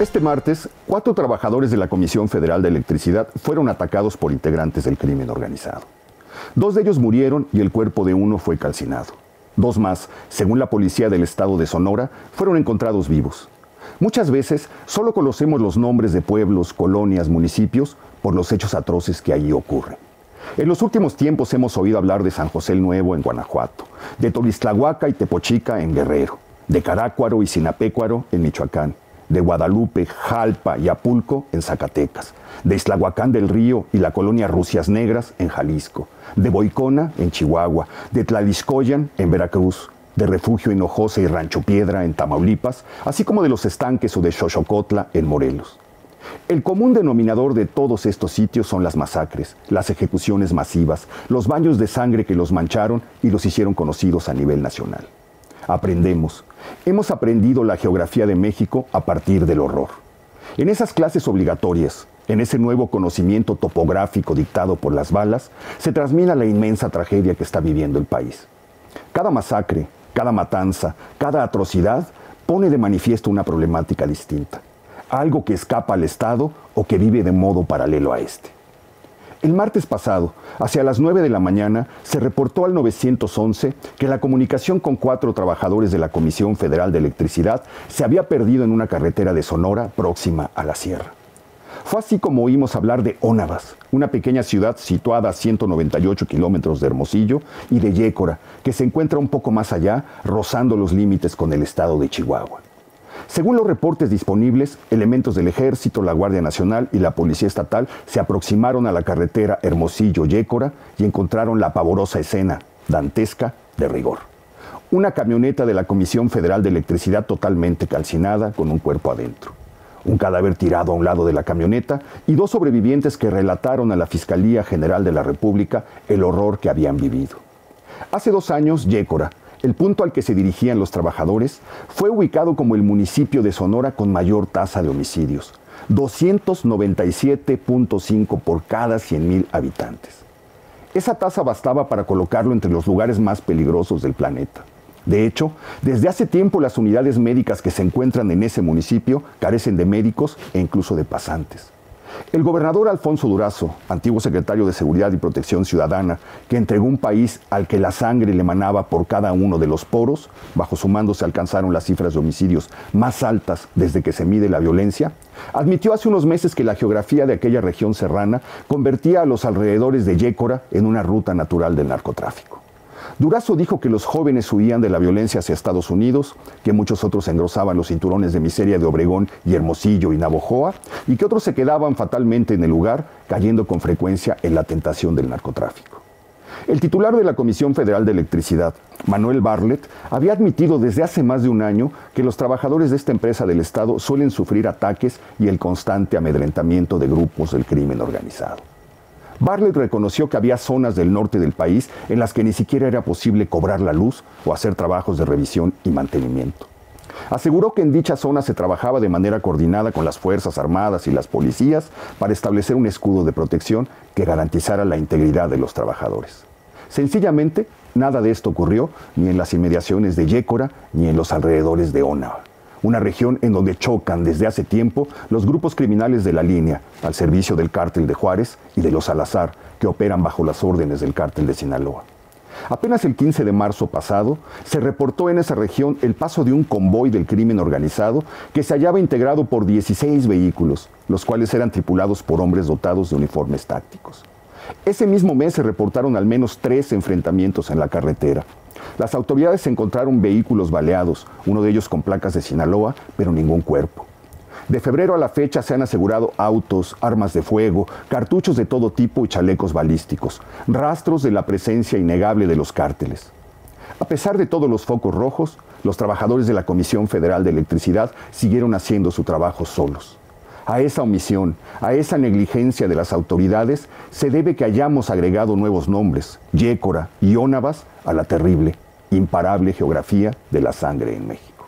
Este martes, cuatro trabajadores de la Comisión Federal de Electricidad fueron atacados por integrantes del crimen organizado. Dos de ellos murieron y el cuerpo de uno fue calcinado. Dos más, según la policía del estado de Sonora, fueron encontrados vivos. Muchas veces solo conocemos los nombres de pueblos, colonias, municipios por los hechos atroces que allí ocurren. En los últimos tiempos hemos oído hablar de San José el Nuevo en Guanajuato, de Tolistlahuaca y Tepochica en Guerrero, de Carácuaro y Sinapecuaro en Michoacán, de Guadalupe, Jalpa y Apulco en Zacatecas, de Islahuacán del Río y la colonia Rusias Negras en Jalisco, de Boicona en Chihuahua, de Tlaliscoyan en Veracruz, de Refugio Hinojosa y Rancho Piedra en Tamaulipas, así como de los estanques o de Xochocotla en Morelos. El común denominador de todos estos sitios son las masacres, las ejecuciones masivas, los baños de sangre que los mancharon y los hicieron conocidos a nivel nacional. Aprendemos, Hemos aprendido la geografía de México a partir del horror. En esas clases obligatorias, en ese nuevo conocimiento topográfico dictado por las balas, se transmina la inmensa tragedia que está viviendo el país. Cada masacre, cada matanza, cada atrocidad pone de manifiesto una problemática distinta, algo que escapa al Estado o que vive de modo paralelo a este. El martes pasado, hacia las 9 de la mañana, se reportó al 911 que la comunicación con cuatro trabajadores de la Comisión Federal de Electricidad se había perdido en una carretera de Sonora próxima a la sierra. Fue así como oímos hablar de Ónavas, una pequeña ciudad situada a 198 kilómetros de Hermosillo, y de Yécora, que se encuentra un poco más allá, rozando los límites con el estado de Chihuahua. Según los reportes disponibles, elementos del Ejército, la Guardia Nacional y la Policía Estatal se aproximaron a la carretera Hermosillo-Yécora y encontraron la pavorosa escena, dantesca, de rigor. Una camioneta de la Comisión Federal de Electricidad totalmente calcinada con un cuerpo adentro. Un cadáver tirado a un lado de la camioneta y dos sobrevivientes que relataron a la Fiscalía General de la República el horror que habían vivido. Hace dos años, Yécora, el punto al que se dirigían los trabajadores fue ubicado como el municipio de Sonora con mayor tasa de homicidios, 297.5 por cada 100.000 habitantes. Esa tasa bastaba para colocarlo entre los lugares más peligrosos del planeta. De hecho, desde hace tiempo las unidades médicas que se encuentran en ese municipio carecen de médicos e incluso de pasantes. El gobernador Alfonso Durazo, antiguo secretario de Seguridad y Protección Ciudadana, que entregó un país al que la sangre le manaba por cada uno de los poros, bajo su mando se alcanzaron las cifras de homicidios más altas desde que se mide la violencia, admitió hace unos meses que la geografía de aquella región serrana convertía a los alrededores de Yécora en una ruta natural del narcotráfico. Durazo dijo que los jóvenes huían de la violencia hacia Estados Unidos, que muchos otros engrosaban los cinturones de miseria de Obregón y Hermosillo y Navojoa, y que otros se quedaban fatalmente en el lugar, cayendo con frecuencia en la tentación del narcotráfico. El titular de la Comisión Federal de Electricidad, Manuel Bartlett, había admitido desde hace más de un año que los trabajadores de esta empresa del Estado suelen sufrir ataques y el constante amedrentamiento de grupos del crimen organizado. Bartlett reconoció que había zonas del norte del país en las que ni siquiera era posible cobrar la luz o hacer trabajos de revisión y mantenimiento. Aseguró que en dicha zona se trabajaba de manera coordinada con las Fuerzas Armadas y las policías para establecer un escudo de protección que garantizara la integridad de los trabajadores. Sencillamente, nada de esto ocurrió ni en las inmediaciones de Yécora ni en los alrededores de Ona una región en donde chocan desde hace tiempo los grupos criminales de la línea, al servicio del cártel de Juárez y de los Salazar, que operan bajo las órdenes del cártel de Sinaloa. Apenas el 15 de marzo pasado se reportó en esa región el paso de un convoy del crimen organizado que se hallaba integrado por 16 vehículos, los cuales eran tripulados por hombres dotados de uniformes tácticos. Ese mismo mes se reportaron al menos tres enfrentamientos en la carretera, las autoridades encontraron vehículos baleados, uno de ellos con placas de Sinaloa, pero ningún cuerpo. De febrero a la fecha se han asegurado autos, armas de fuego, cartuchos de todo tipo y chalecos balísticos, rastros de la presencia innegable de los cárteles. A pesar de todos los focos rojos, los trabajadores de la Comisión Federal de Electricidad siguieron haciendo su trabajo solos. A esa omisión, a esa negligencia de las autoridades, se debe que hayamos agregado nuevos nombres, Yécora y Ónavas, a la terrible, imparable geografía de la sangre en México.